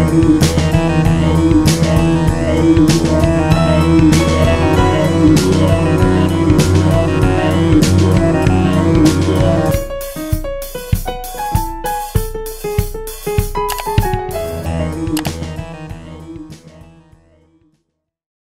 Ooh.